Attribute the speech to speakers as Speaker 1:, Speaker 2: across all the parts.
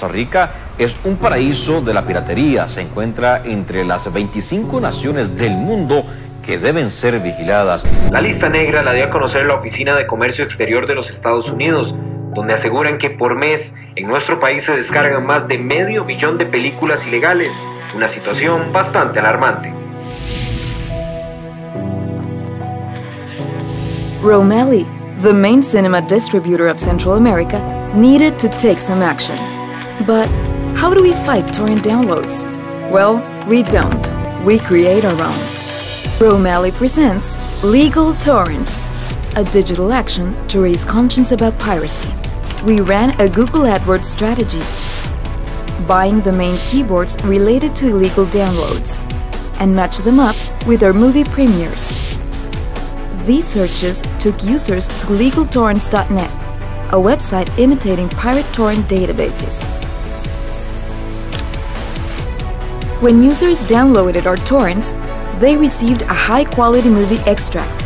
Speaker 1: Costa Rica es un paraíso de la piratería. Se encuentra entre las 25 naciones del mundo que deben ser vigiladas.
Speaker 2: La lista negra la dio a conocer la Oficina de Comercio Exterior de los Estados Unidos, donde aseguran que por mes en nuestro país se descargan más de medio billón de películas ilegales, una situación bastante alarmante.
Speaker 3: Romelli, the main cinema distributor of Central America, needed to take some action. But how do we fight torrent downloads? Well, we don't. We create our own. Romelli presents Legal Torrents, a digital action to raise conscience about piracy. We ran a Google AdWords strategy, buying the main keywords related to illegal downloads, and matched them up with our movie premieres. These searches took users to legaltorrents.net, a website imitating pirate torrent databases. When users downloaded our torrents, they received a high quality movie extract.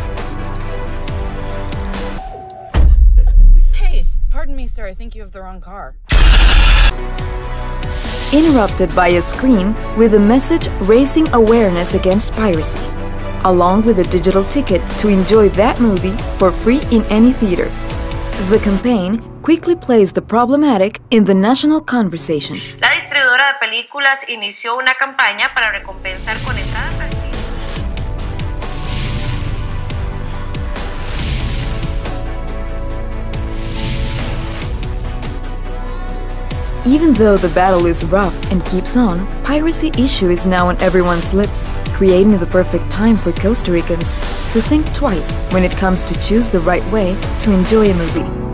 Speaker 4: Hey, pardon me, sir. I think you have the wrong car.
Speaker 3: Interrupted by a screen with a message raising awareness against piracy, along with a digital ticket to enjoy that movie for free in any theater. The campaign quickly placed the problematic in the national conversation.
Speaker 5: Distribuidora de películas inició una campaña para recompensar con entradas al cine.
Speaker 3: Even though the battle is rough and keeps on, piracy issue is now on everyone's lips, creating the perfect time for Costa Ricans to think twice when it comes to choose the right way to enjoy a movie.